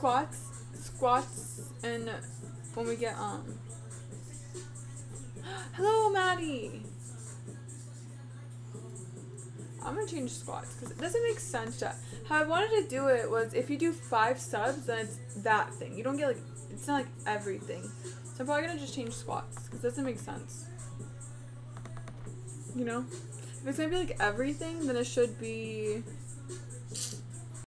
squats, squats, and when we get um. Hello, Maddie. I'm gonna change squats because it doesn't make sense to how I wanted to do it was if you do five subs then it's that thing. You don't get like it's not like everything. So I'm probably gonna just change squats because it doesn't make sense. You know? If it's gonna be like everything, then it should be